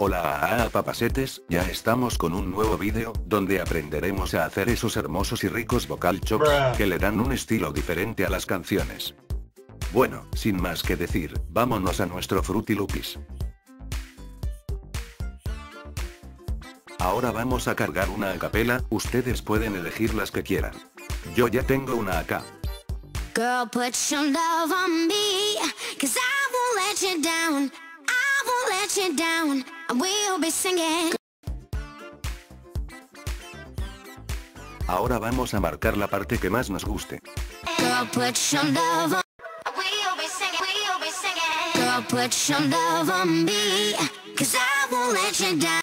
Hola a papacetes, ya estamos con un nuevo vídeo, donde aprenderemos a hacer esos hermosos y ricos vocal chops, que le dan un estilo diferente a las canciones. Bueno, sin más que decir, vámonos a nuestro Fruity Loopies. Ahora vamos a cargar una acapela, ustedes pueden elegir las que quieran. Yo ya tengo una acá. Girl, put your love on me, cause I won't let you down. Let you down. And we'll be singing. Ahora vamos a marcar la parte que más nos guste. Girl, put your love on. We'll be singing. We'll be singing. Girl, put your love on me, cause I won't let you down.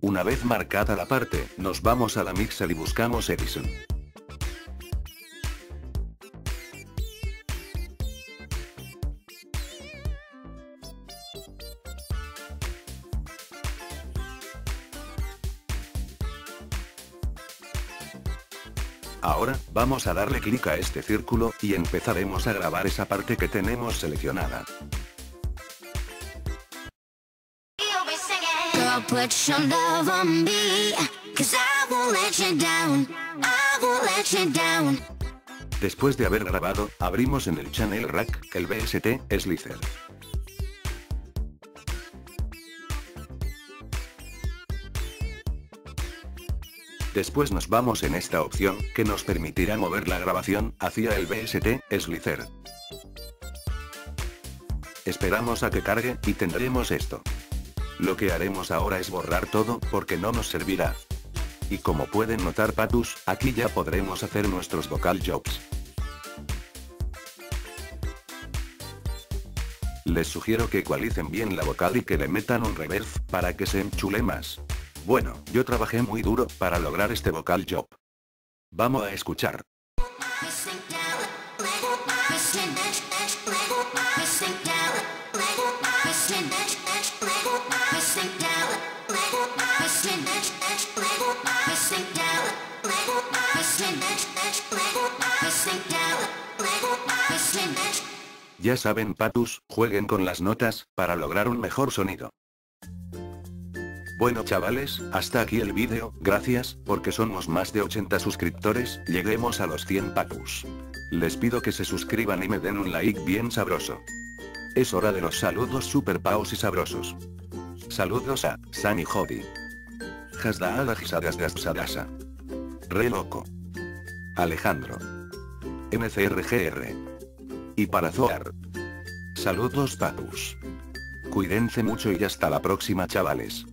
Una vez marcada la parte, nos vamos a la mixer y buscamos Edison. Ahora, vamos a darle clic a este círculo, y empezaremos a grabar esa parte que tenemos seleccionada. Después de haber grabado, abrimos en el channel rack, el BST, Slither. Después nos vamos en esta opción, que nos permitirá mover la grabación, hacia el BST, Slither. Esperamos a que cargue, y tendremos esto. Lo que haremos ahora es borrar todo, porque no nos servirá. Y como pueden notar Patus, aquí ya podremos hacer nuestros vocal jobs. Les sugiero que ecualicen bien la vocal y que le metan un reverb, para que se enchule más. Bueno, yo trabajé muy duro, para lograr este vocal job. Vamos a escuchar. Ya saben Patus, jueguen con las notas, para lograr un mejor sonido. Bueno chavales, hasta aquí el vídeo, gracias, porque somos más de 80 suscriptores, lleguemos a los 100 Patus. Les pido que se suscriban y me den un like bien sabroso. Es hora de los saludos super paus y sabrosos. Saludos a, Sani Jodi. Hasdaala Gisadas de Asadasa. Re Loco. Alejandro. NCRGR. Y para Zoar. Saludos Patus. Cuídense mucho y hasta la próxima chavales.